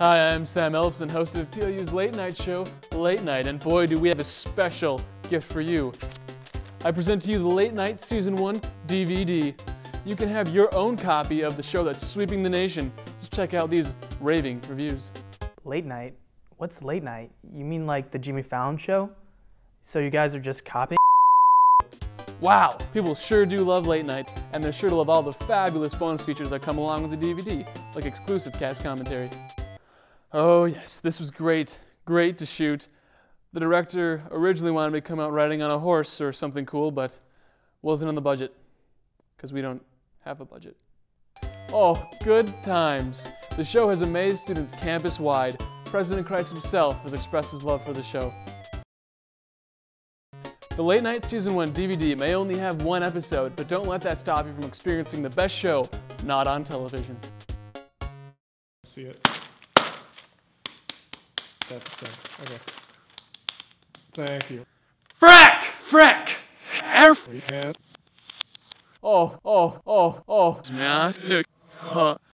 Hi, I'm Sam Ellefson, host of PLU's late night show, Late Knight, and boy, do we have a special gift for you. I present to you the Late Knight Season 1 DVD. You can have your own copy of the show that's sweeping the nation. Just check out these raving reviews. Late night? What's late night? You mean like the Jimmy Fallon show? So you guys are just copying? Wow, people sure do love Late Knight, and they're sure to love all the fabulous bonus features that come along with the DVD, like exclusive cast commentary. Oh yes, this was great, great to shoot. The director originally wanted me to come out riding on a horse or something cool, but wasn't on the budget, because we don't have a budget. Oh, good times. The show has amazed students campus-wide. President Krise himself has expressed his love for the show. The Late Knight Season 1 DVD may only have one episode, but don't let that stop you from experiencing the best show not on television. See it. That's same. Okay. Thank you. Frack! Frack! Air. Oh, oh, oh, oh.